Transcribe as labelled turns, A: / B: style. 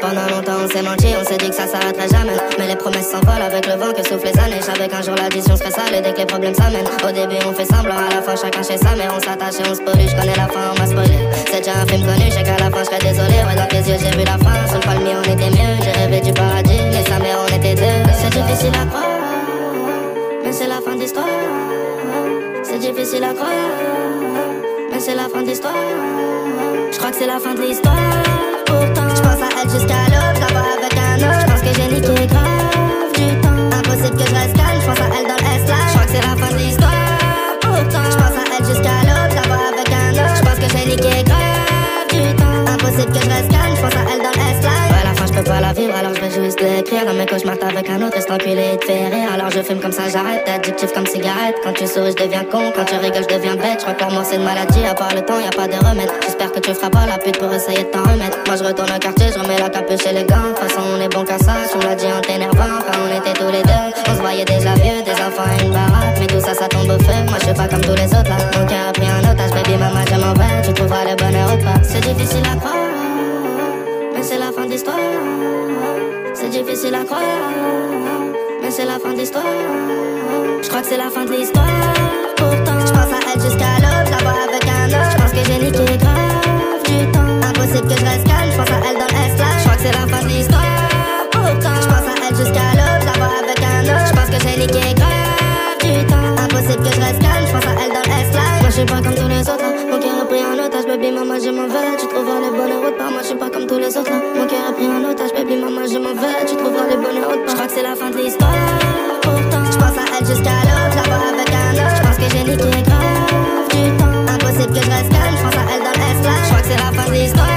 A: Pendant longtemps on s'est menti, on s'est dit que ça s'arrêterait jamais. Mais les promesses s'envolent avec le vent que soufflent les années. J'avais qu'un jour l'addition serait sale et dès que les problèmes s'amènent. Au début on fait semblant, à la fin chacun chez sa mère. On s'attache et on se pollue, je connais la fin, on m'a spoilé. C'est déjà un film connu, j'ai qu'à la fin je serais désolé. Ouais, dans tes yeux j'ai vu la fin, sur le palmier on était mieux. J'ai rêvé du paradis, mais sa mère on était deux. C'est difficile à croire, mais c'est la fin d'histoire. C'est difficile à croire, mais c'est la fin d'histoire. Je crois que c'est la fin de l'histoire. Que je reste je pense à elle dans le la fin, je peux pas la vivre, alors je vais juste l'écrire. Dans mes cauchemars, avec un autre, reste enculé et te fait rire. Alors je fume comme ça, j'arrête. Addictif comme cigarette. Quand tu souris, je deviens con. Quand tu rigoles, je deviens bête. Je crois que l'amour, c'est une maladie. À part le temps, y a pas de remède. J'espère que tu feras pas la pute pour essayer de t'en remettre. Moi, je retourne au quartier, je remets la capuche et les gants. De toute façon, on est bon qu'à ça. Me l'as dit en t'énervant. Enfin, on était tous les deux. On se voyait déjà vieux, des enfants et une baraque. Mais tout ça, ça tombe au feu. Moi, je suis pas comme tous les autres là. Mon cœur a pris un otage, baby, maman, je m'en vais. Tu trouveras le bonheur ou pas. C'est difficile à fin. C'est difficile à croire. Mais c'est la fin d'histoire. Je crois que c'est la fin de l'histoire. Pourtant, je pense à elle jusqu'à l'aube, la vois avec un autre. Je pense que j'ai niqué grave du temps. Impossible que je reste calme, je pense à elle dans le S-Line. Je crois que c'est la fin de l'histoire. Pourtant, je pense à elle jusqu'à l'aube, la vois avec un autre. Je pense que j'ai niqué grave du temps. Impossible que je reste calme, je pense à elle dans le S-Line. Moi, je suis pas comme tous les autres. Mon cœur a pris un otage, baby, maman, je m'en vais. Tu trouveras le bonheur autre part. Moi, je suis pas comme tous les autres. Là mis en otage, baby, maman, je m'en vais. Tu trouveras le bonheur autre part. J'crois que c'est la fin de l'histoire. Pourtant, j'pense à elle jusqu'à l'autre, la vois avec un autre. J'pense que j'ai niqué grave du temps. Impossible que je reste calme. J'pense à elle dans l'esclave. J'crois que c'est la fin de l'histoire.